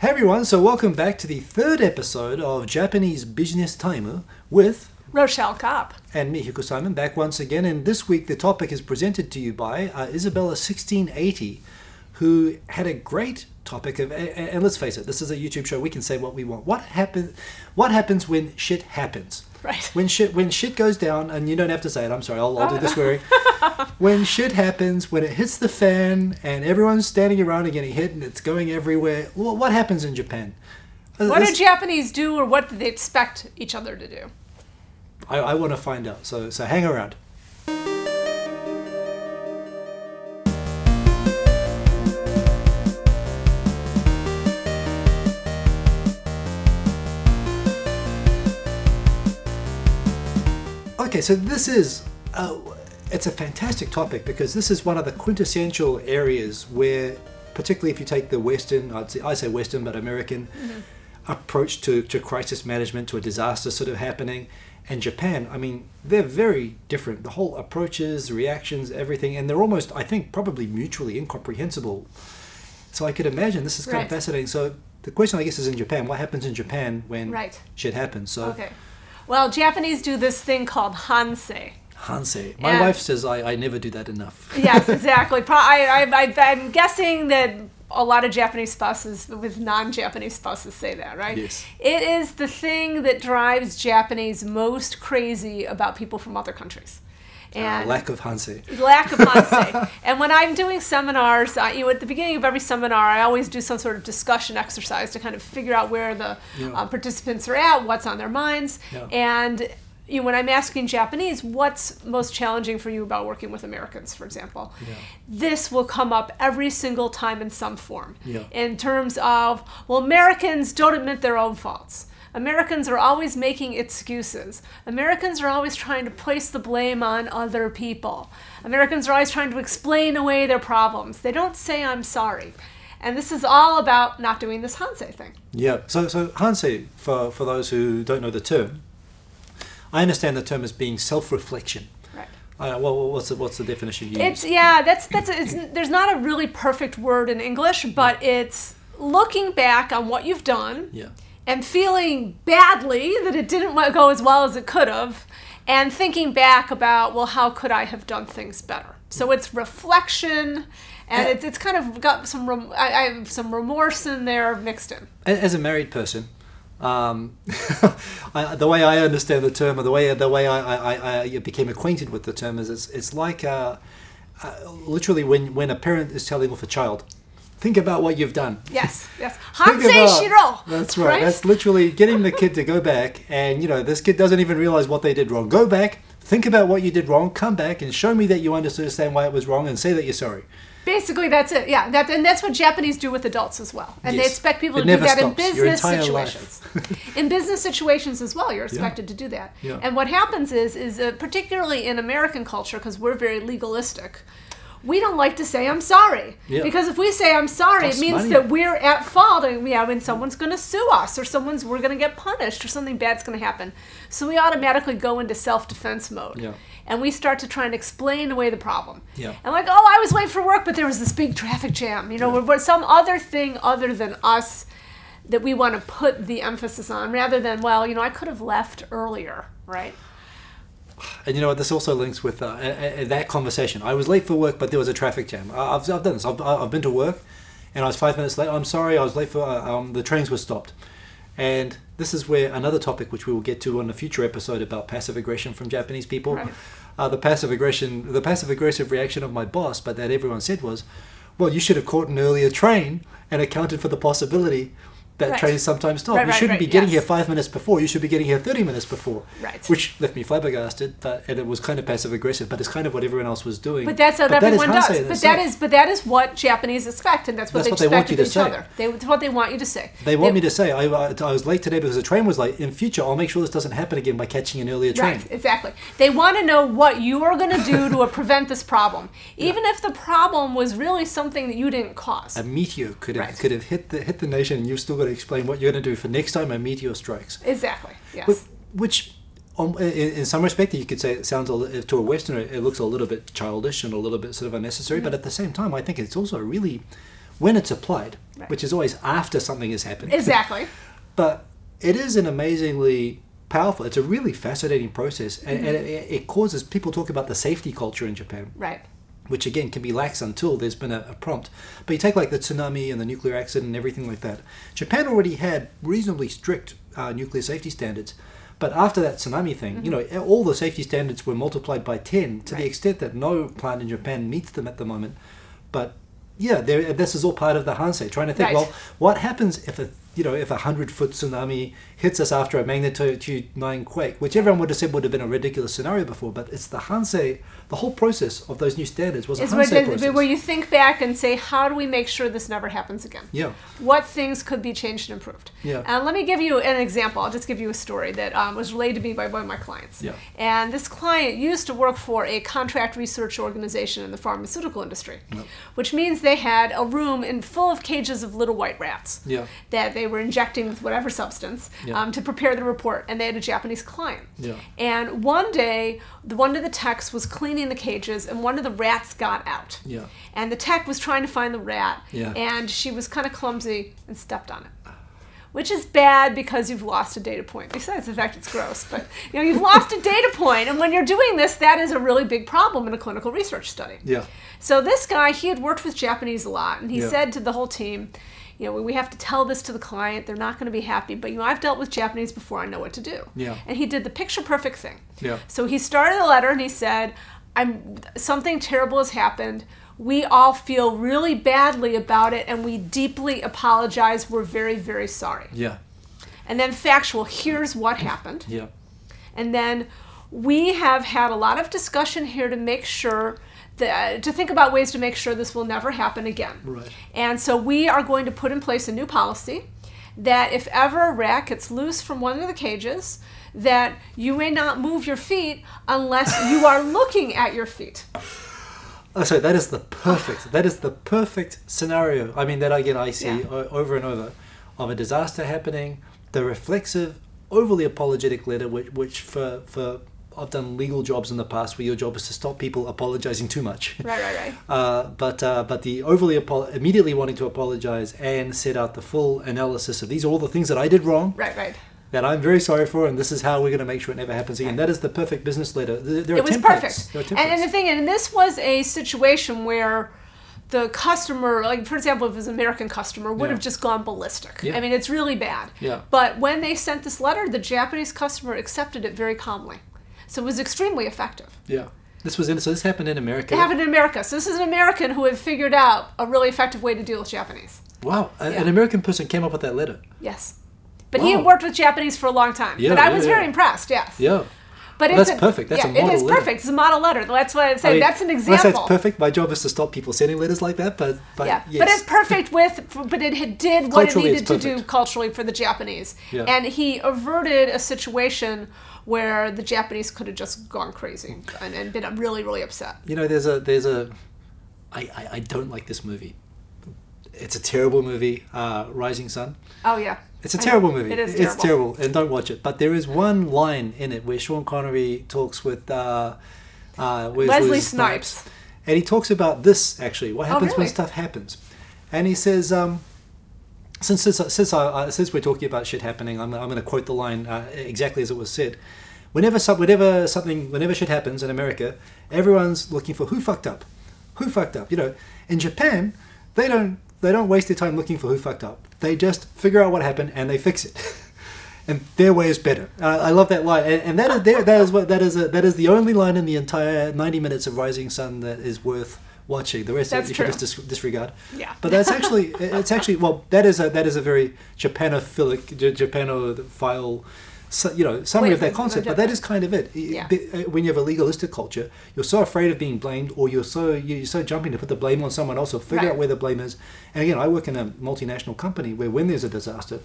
Hey everyone, so welcome back to the third episode of Japanese Business Timer with Rochelle Kopp. and me, Hikosaemon, back once again. And this week the topic is presented to you by uh, Isabella1680, who had a great topic of, and, and let's face it, this is a YouTube show, we can say what we want. What, happen, what happens when shit happens? Right. When shit when shit goes down, and you don't have to say it. I'm sorry. I'll, I'll do the swearing. when shit happens, when it hits the fan, and everyone's standing around and getting hit, and it's going everywhere. Well, what happens in Japan? Uh, What this- do Japanese do, or what do they expect each other to do? I, I want to find out. So so hang around. Okay, so this is uh, it's a fantastic topic because this is one of the quintessential areas where, particularly if you take the Western, I'd say I say Western, but American approach to, to crisis management, to a disaster sort of happening, and Japan. I mean, they're very different. The whole approaches, reactions, everything, and they're almost, I think, probably mutually incomprehensible. So I could imagine this is kind of fascinating. So the question, I guess, is in Japan. What happens in Japan when Right. shit happens? So Okay. Well, Japanese do this thing called hansei. Hansei. My And- wife says I, I never do that enough. Yes, exactly. I, I, I, I'm guessing that a lot of Japanese spouses with non-Japanese spouses say that, right? Yes. It is the thing that drives Japanese most crazy about people from other countries. Uh, And lack of Hansei. lack of Hansei. and when I'm doing seminars, uh, you know, at the beginning of every seminar, I always do some sort of discussion exercise to kind of figure out where the Yeah. uh, participants are at, what's on their minds, Yeah. and you know, when I'm asking Japanese, what's most challenging for you about working with Americans, for example, Yeah. this will come up every single time in some form. Yeah. In terms of, well, Americans don't admit their own faults. Americans are always making excuses. Americans are always trying to place the blame on other people. Americans are always trying to explain away their problems. They don't say, I'm sorry. And this is all about not doing this Hansei thing. Yeah. So so Hansei, for for those who don't know the term, I understand the term as being self-reflection. Right. Uh, well, what's the, what's the definition you It's use? yeah, that's that's it's, there's not a really perfect word in English, but it's looking back on what you've done Yeah. And feeling badly that it didn't go as well as it could have, and thinking back about well, how could I have done things better? So it's reflection, and it's it's kind of got some rem- I, I have some remorse in there mixed in. As a married person, um, I, the way I understand the term, or the way the way I, I, I became acquainted with the term is it's, it's like uh, uh, literally when when a parent is telling off a child, think about what you've done. Yes, yes. Hansei Shiro. That's right. That's literally getting the kid to go back, and you know this kid doesn't even realize what they did wrong. Go back, think about what you did wrong, come back, and show me that you understand why it was wrong, and say that you're sorry. Basically, that's it. Yeah, that, and that's what Japanese do with adults as well. And they expect people It to do that in stops. Your business situations. in business situations as well, you're expected to do that. Yeah. And what happens is, is uh, particularly in American culture, because we're very legalistic, we don't like to say I'm sorry. Yeah. Because if we say I'm sorry, Costs it means money. that we're at fault, and yeah, when someone's going to sue us, or someone's we're going to get punished, or something bad's going to happen. So we automatically go into self-defense mode. Yeah. And we start to try and explain away the problem. Yeah. And like, oh, I was late for work, but there was this big traffic jam. You know, or, or some other thing other than us that we want to put the emphasis on, rather than, well, you know, I could have left earlier, right? And you know what? This also links with uh, a- a- that conversation. I was late for work, but there was a traffic jam. I- I've, I've done this. I've, I've been to work, and I was five minutes late. I'm sorry, I was late for uh, um, the trains were stopped. And this is where another topic, which we will get to on a future episode about passive aggression from Japanese people. Right. Uh, the passive aggression, the passive aggressive reaction of my boss, but that everyone said was, "Well, you should have caught an earlier train and accounted for the possibility that Right. trains sometimes stop. Right, you shouldn't right, be getting yes. here five minutes before. You should be getting here thirty minutes before." Right. Which left me flabbergasted, but and it was kind of passive aggressive, but it's kind of what everyone else was doing. But that's what that is everyone does. But that is, but that is what Japanese expect, and that's what That's they what they want you to each say. other. They, it's what they want you to say. They want me to say I, I I was late today because the train was late. In future, I'll make sure this doesn't happen again by catching an earlier train. Right, exactly. They want to know what you are going to do to prevent this problem, even if the problem was really something that you didn't cause. A meteor could have could have hit the hit the nation, and you've still got to explain what you're going to do for next time a meteor strikes. Exactly. Yes. Which, um, in, in some respect, you could say it sounds a, to a Westerner, it looks a little bit childish and a little bit sort of unnecessary. But at the same time, I think it's also really when it's applied, Right. which is always after something has happened. Exactly. but it is an amazingly powerful. It's a really fascinating process, and, and it, it causes people talk about the safety culture in Japan Right. Which again can be lax until there's been a, a prompt. But you take like the tsunami and the nuclear accident and everything like that. Japan already had reasonably strict uh, nuclear safety standards. But after that tsunami thing, you know, all the safety standards were multiplied by 10 to the extent that no plant in Japan meets them at the moment. But yeah, this is all part of the Hansei, trying to think, Right. well, what happens if a you know if a hundred foot tsunami hits us after a magnitude nine quake, which everyone would have said would have been a ridiculous scenario before, but it's the Hansei, the whole process of those new standards was a Is where, Hansei the- process. where you think back and say, how do we make sure this never happens again? yeah, What things could be changed and improved? Yeah. And let me give you an example. I'll just give you a story that um, was relayed to me by one of my clients. Yeah. And this client used to work for a contract research organization in the pharmaceutical industry, which means they had a room in full of cages of little white rats Yeah. that they were injecting with whatever substance Yeah. um, to prepare the report. And they had a Japanese client. Yeah. And one day, the one of the techs was cleaning the cages, and one of the rats got out. Yeah. And the tech was trying to find the rat, Yeah. and she was kind of clumsy and stepped on it. Which is bad because you've lost a data point. Besides the fact it's gross, but you know you've lost a data point, and when you're doing this, that is a really big problem in a clinical research study. yeah, So this guy, he had worked with Japanese a lot, and he Yeah. said to the whole team, you know, we have to tell this to the client. They're not going to be happy, but you know, I've dealt with Japanese before. I know what to do. Yeah. And he did the picture perfect thing. Yeah. So he started the letter and he said, "I'm something terrible has happened. We all feel really badly about it, and we deeply apologize. We're very, very sorry." yeah, And then factual. Here's what happened. yeah, And then we have had a lot of discussion here to make sure that, uh, to think about ways to make sure this will never happen again. Right. And so we are going to put in place a new policy that if ever a rat gets loose from one of the cages, that you may not move your feet unless you are looking at your feet. Oh, so that is the perfect. That is the perfect scenario. I mean, that again I see Yeah. over and over of a disaster happening. The reflexive, overly apologetic letter, which, which for for I've done legal jobs in the past where your job is to stop people apologizing too much. Right, right, right. Uh, but uh, but the overly apo- immediately wanting to apologize and set out the full analysis of these are all the things that I did wrong Right, right. that I'm very sorry for, and this is how we're going to make sure it never happens again. That is the perfect business letter. There, are it was templates. perfect. And, and the thing, and this was a situation where the customer, like for example, if it was an American customer, would Yeah. have just gone ballistic. Yeah. I mean, it's really bad. Yeah. But when they sent this letter, the Japanese customer accepted it very calmly. So it was extremely effective. yeah, this was in. So this happened in America. It happened in America. So this is an American who had figured out a really effective way to deal with Japanese. Wow, Yeah. an American person came up with that letter. Yes. But he had worked with Japanese for a long time. Yeah, but I yeah, was yeah. very impressed, yes. Yeah. But Well, it's that's perfect. That's yeah, a model It is letter. perfect. It's a model letter. That's why I'm saying I mean, that's an when I say it's example. perfect. My job is to stop people sending letters like that, but but yeah, yes. but it's perfect with, but it did what it needed to do culturally for the Japanese, Yeah. and he averted a situation where the Japanese could have just gone crazy and, and been really, really upset. you know, there's a there's a. I, I, I don't like this movie. It's a terrible movie, uh, Rising Sun. Oh yeah, It's a terrible movie. It is It's terrible. terrible, and don't watch it. But there is one line in it where Sean Connery talks with uh, uh, where's Leslie Wesley Snipes. and he talks about this actually. What happens when really? stuff happens? And he says, um, since since since, I, since we're talking about shit happening, I'm, I'm going to quote the line uh, exactly as it was said. Whenever some, whenever something, whenever shit happens in America, everyone's looking for who fucked up, who fucked up. You know, in Japan, they don't they don't waste their time looking for who fucked up. They just figure out what happened and they fix it. and their way is better. Uh, I love that line, and, and that is there, that is what that is a, that is the only line in the entire ninety minutes of Rising Sun that is worth watching. The rest of That's it you should true. just dis- disregard. Yeah. But that's actually it's actually well that is a that is a very Japanophilic Japanophile. So, you know, summary Wait, of that concept, but that is kind of it. Yeah. Uh, When you have a legalistic culture, you're so afraid of being blamed, or you're so you're so jumping to put the blame on someone else, or figure Right. out where the blame is. And again, I work in a multinational company where when there's a disaster,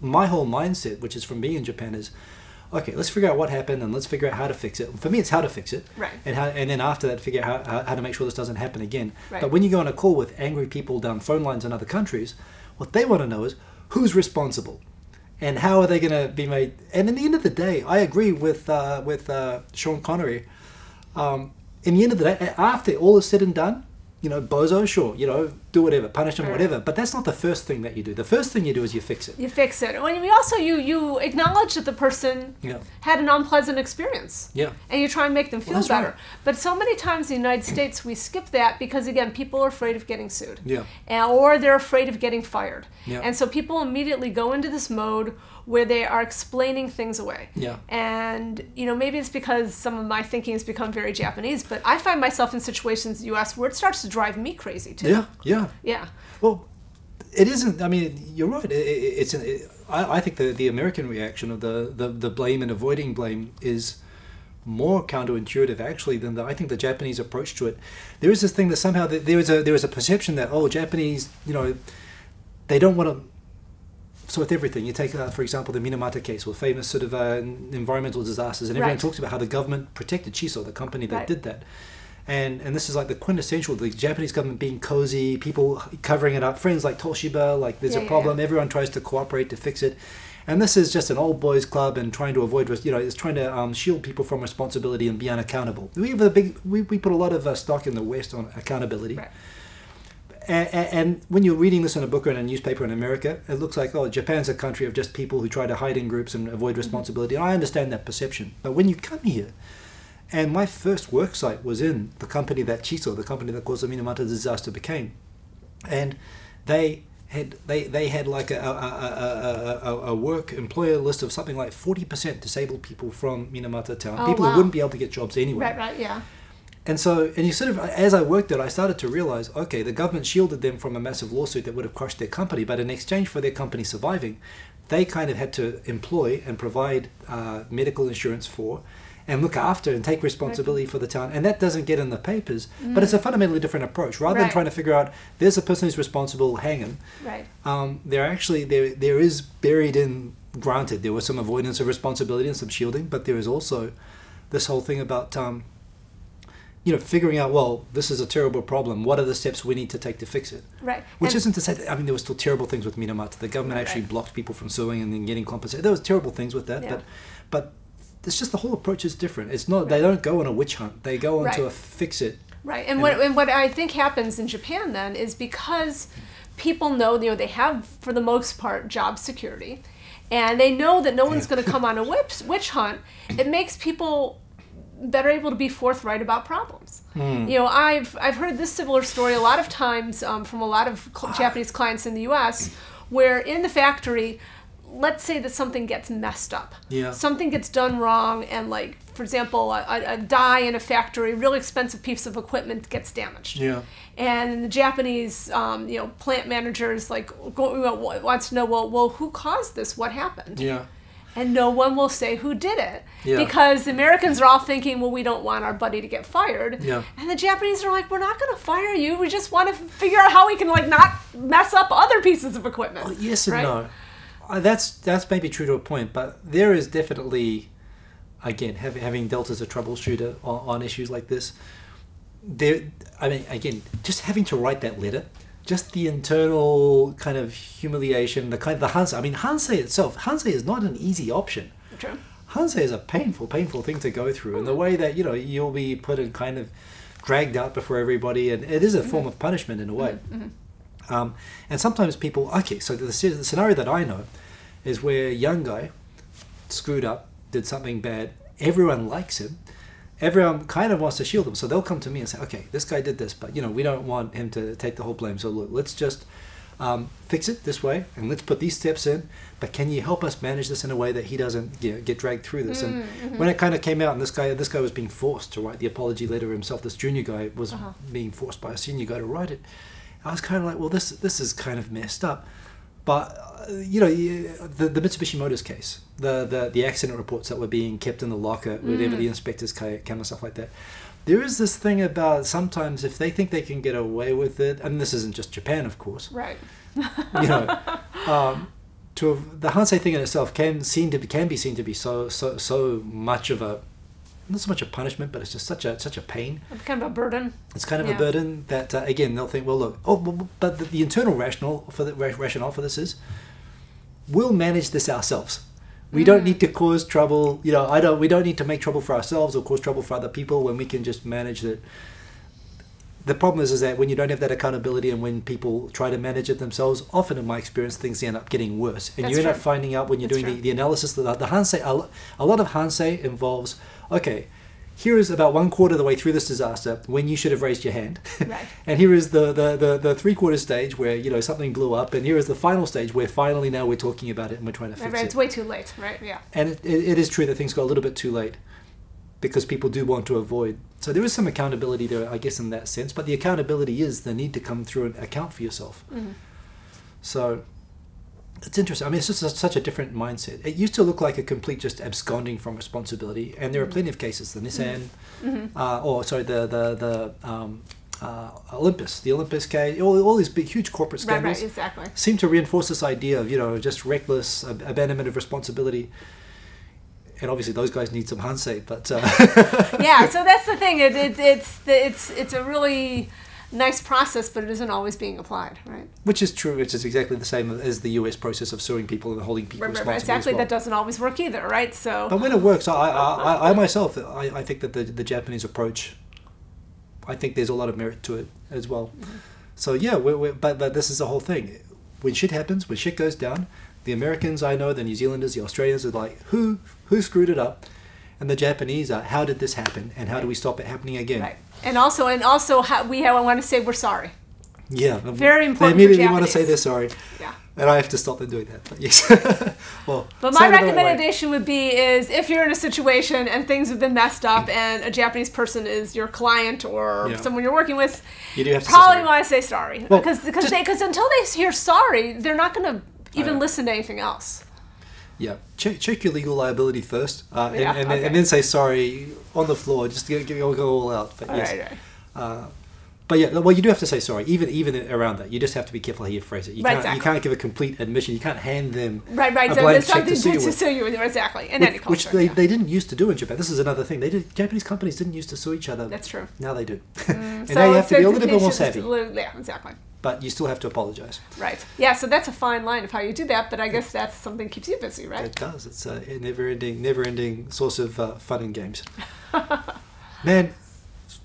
my whole mindset, which is from being in Japan, is okay. Let's figure out what happened and let's figure out how to fix it. For me, it's how to fix it, Right. And how, and then after that, figure out how, how, to make sure this doesn't happen again. Right. But when you go on a call with angry people down phone lines in other countries, what they want to know is who's responsible, and how are they going to be made. And in the end of the day, I agree with uh, with uh, Sean Connery. Um, in the end of the day, after all is said and done, you know, Bozo, sure, you know, do whatever, punish them, Right. whatever. But that's not the first thing that you do. The first thing you do is you fix it. You fix it. When you also you you acknowledge that the person Yeah. had an unpleasant experience. Yeah. And you try and make them feel that's better. right. But so many times in the United States we skip that because again people are afraid of getting sued. Yeah. And, or they're afraid of getting fired. Yeah. And so people immediately go into this mode where they are explaining things away. Yeah. And you know maybe it's because some of my thinking has become very Japanese, but I find myself in situations in the U.S. where it starts to drive me crazy too. Yeah, yeah. Yeah. Well, it isn't. I mean, you're right. It, it, it's. An, it, I, I think the the American reaction of the, the the blame and avoiding blame is more counterintuitive actually than the, I think the Japanese approach to it. There is this thing that somehow that there is a there is a perception that oh Japanese you know they don't want to. So with everything, you take uh, for example the Minamata case, or famous sort of uh, environmental disasters, and everyone Right. talks about how the government protected Chisso, the company that Right. did that and and this is like the quintessential the Japanese government being cozy, people covering it up, friends like Toshiba, like there's Yeah, a yeah, problem, everyone tries to cooperate to fix it, and this is just an old boys club and trying to avoid you know it's trying to um, shield people from responsibility and be unaccountable. We have a big we, we put a lot of uh, stock in the West on accountability. Right. And, and when you're reading this in a book or in a newspaper in America, it looks like, oh, Japan's a country of just people who try to hide in groups and avoid responsibility. And I understand that perception. But when you come here, and my first work site was in the company that Chisso, the company that caused the Minamata disaster, became. And they had they, they had like a, a, a, a, a, work employer list of something like 40% disabled people from Minamata town, Oh, people wow. who wouldn't be able to get jobs anyway. Right. Right. Yeah. And so, and you sort of, as I worked there, I started to realize, okay, the government shielded them from a massive lawsuit that would have crushed their company, but in exchange for their company surviving, they kind of had to employ and provide uh, medical insurance for and look after and take responsibility for the town. And that doesn't get in the papers, but it's a fundamentally different approach. Rather than trying to figure out, there's a person who's responsible, hang him, Right. um, there actually there there is buried in granted there was some avoidance of responsibility and some shielding but there is also this whole thing about um, you know figuring out well this is a terrible problem what are the steps we need to take to fix it Right. which And- isn't to say that, I mean there were still terrible things with Minamata the government Right, actually right. blocked people from suing and then getting compensated there was terrible things with that Yeah. but but it's just the whole approach is different it's not they don't go on a witch hunt they go onto Right. a fix it Right, and And what and what I think happens in Japan then is because people know you know they have for the most part job security, and they know that no one's going to come on a witch witch hunt. It makes people better able to be forthright about problems. Hmm. You know, I've I've heard this similar story a lot of times um, from a lot of cl- Japanese clients in the U.S. where in the factory. Let's say that something gets messed up. Yeah. Something gets done wrong, and like, for example, a, a, die in a factory, really expensive piece of equipment gets damaged yeah and the Japanese, um, you know, plant managers like go, you know, wa- wants to know, well, well, who caused this? What happened? yeah And no one will say who did it Yeah. because the Americans are all thinking, well, we don't want our buddy to get fired. Yeah. And the Japanese are like, we're not going to fire you. We just want to figure out how we can like not mess up other pieces of equipment. Well, yes and right? no. Uh, that's that's maybe true to a point, but there is definitely, again, having having dealt as a troubleshooter on, on issues like this, there. I mean, again, just having to write that letter, just the internal kind of humiliation, the kind of the Hansei. I mean, Hansei itself, Hansei is not an easy option. True. Hansei is a painful, painful thing to go through, and the way that you know you'll be put in kind of dragged out before everybody, and it is a form of punishment in a way. Um, and sometimes people, okay, so the, the scenario that I know is where a young guy screwed up, did something bad, everyone likes him, everyone kind of wants to shield him, so they'll come to me and say, okay, this guy did this, but you know we don't want him to take the whole blame, so look, let's just um, fix it this way, and let's put these steps in. But can you help us manage this in a way that he doesn't you know, get dragged through this? And when it kind of came out, and this guy, this guy was being forced to write the apology letter himself. This junior guy was Uh-huh. being forced by a senior guy to write it. I was kind of like, well, this this is kind of messed up. But uh, you know, the, the Mitsubishi Motors case, the, the the accident reports that were being kept in the locker whenever the inspectors came and stuff like that. There is this thing about sometimes if they think they can get away with it, and this isn't just Japan, of course. Right. You know, um, to have, the Hansei thing in itself can seem to be, can be seen to be so so so much of a not so much a punishment, but it's just such a such a pain. It's Kind of a burden. It's kind of Yeah. a burden that uh, again they'll think, well, look, oh, but- but the, the internal rationale for the ra- rationale for this is, we'll manage this ourselves. We don't need to cause trouble. You know, I don't. We don't need to make trouble for ourselves or cause trouble for other people when we can just manage it. The problem is, is that when you don't have that accountability and when people try to manage it themselves, often in my experience, things end up getting worse. And That's you end up finding out when you're That's doing the, the analysis, that the Hansei, a lot of Hansei involves, okay, here is about one quarter of the way through this disaster when you should have raised your hand. Right. and here is the, the, the, the three quarter stage where, you know, something blew up. And here is the final stage where finally now we're talking about it and we're trying to fix right, it. it's way too late, right? Yeah. And it, it, it is true that things go a little bit too late because people do want to avoid. So there is some accountability there, I guess, in that sense. But the accountability is the need to come through and account for yourself. Mhm. So it's interesting. I mean, it's just a, such a different mindset. It used to look like a complete just absconding from responsibility, and there are plenty of cases. The Nissan, Mhm. uh, or sorry, the the the um, uh, Olympus, the Olympus case, all, all these big, huge corporate Right, scandals right, exactly. seem to reinforce this idea of you know just reckless ab- abandonment of responsibility. And obviously, those guys need some Hansei, but uh, yeah, so that's the thing. It, it, it's the, it's it's a really nice process, but it isn't always being applied, right? which is true. Which is exactly the same as the U.S. process of suing people and holding people Right, responsible. right. Exactly. well. That doesn't always work either, right? So But when it works, I, I, I, I myself, I, I think that the, the Japanese approach, I think there's a lot of merit to it as well. So yeah, we're, we're, but but this is the whole thing. When shit happens, when shit goes down, the Americans I know, the New Zealanders, the Australians are like, who who screwed it up, and the Japanese are, how did this happen, and how do we stop it happening again? right. And also, and also, ha- we have, I want to say we're sorry. Yeah, Very important They immediately want to say they're sorry, Yeah. and I have to stop them doing that. But yes, well, But my the right recommendation would be is if you're in a situation and things have been messed up mm. and a Japanese person is your client or Yeah. someone you're working with, You do have to say probably want to say sorry Well, because because they because until they hear sorry, they're not going to even know. listen to anything else. Yeah, check, check your legal liability first, uh, Yeah, and, and, okay. and then say sorry on the floor. Just to go, go all out. But All yes, right, right. Uh, but yeah, well, you do have to say sorry, even even around that. You just have to be careful how you phrase it. You Right, can't you can't give a complete admission. You can't hand them Right, right. So there's something to sue you to sue you. Exactly. In any Which, which they, yeah. they didn't used to do in Japan. This is another thing. They did. Japanese companies didn't used to sue each other. That's true. Now they do. Mm, and so now you have to be a little bit more savvy, Yeah, exactly. But you still have to apologize. Right. Yeah. So that's a fine line of how you do that, but I guess that's something that keeps you busy, right? It does. It's a never-ending, never-ending source of uh, fun and games. Man,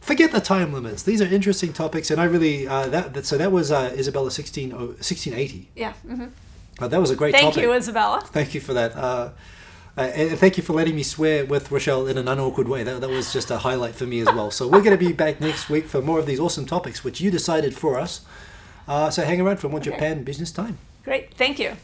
forget the time limits. These are interesting topics, and I really uh, that, that so that was uh, Isabella 16, oh, 1680. Yeah. hmm Uh, that was a great Thank topic. you, Isabella. Thank you for that. Uh, uh, and thank you for letting me swear with Rochelle in an unawkward way. That, that was just a highlight for me as well. So we're going to be back next week for more of these awesome topics, which you decided for us. Uh, so hang around for more Okay. Japan business time. Great. Thank you.